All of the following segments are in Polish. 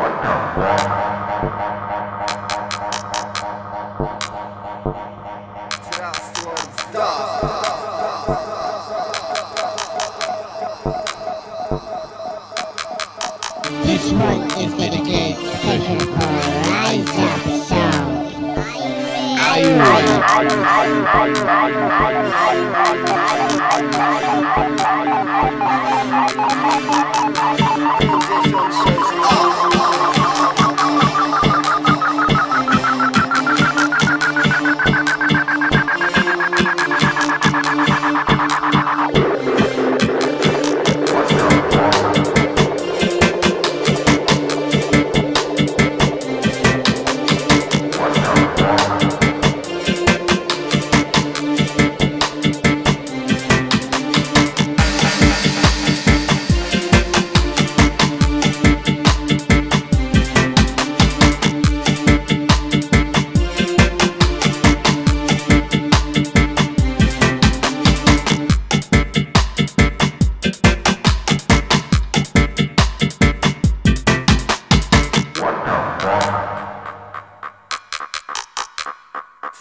This one is dedicated to the Rise Up Sound. I, I, I, I, I, I, I, I, I, I, I, I, I, I, I, I, I,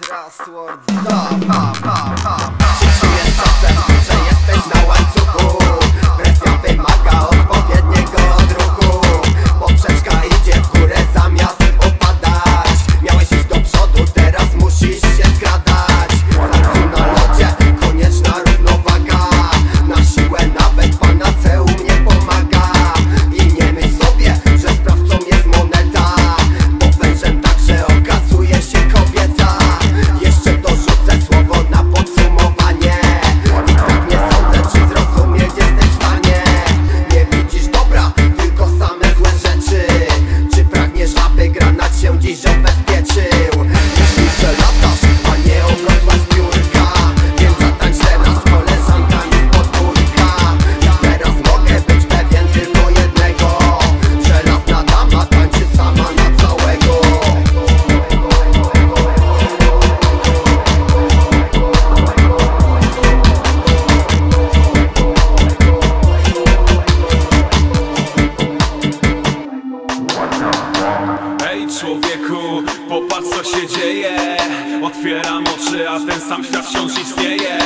pa Czy czujesz czasem, że jesteś na łańcuchu? Otwieram oczy, a ten sam świat wciąż istnieje.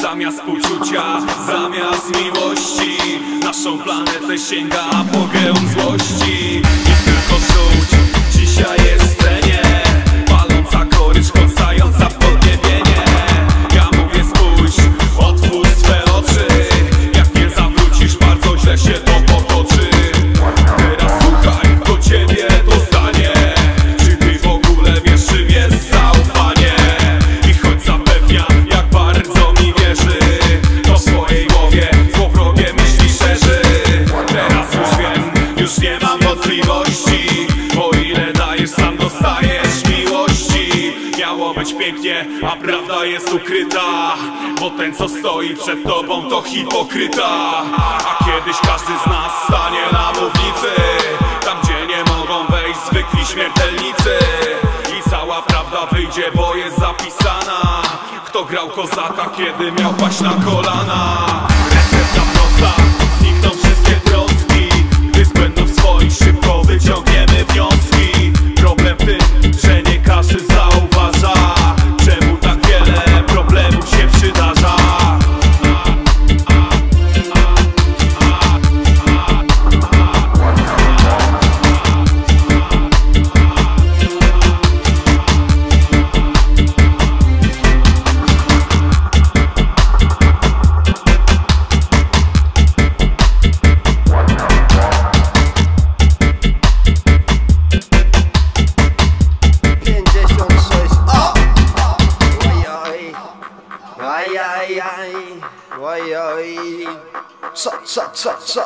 Zamiast uczucia, zamiast miłości Naszą planetę sięga apogeum złości pięknie, a prawda jest ukryta. Bo ten co stoi przed tobą to hipokryta. A kiedyś każdy z nas stanie na mównicy. Tam gdzie nie mogą wejść zwykli śmiertelnicy. I cała prawda wyjdzie, bo jest zapisana. Kto grał kozaka, kiedy miał paść na kolana vai ai sa sa sa sa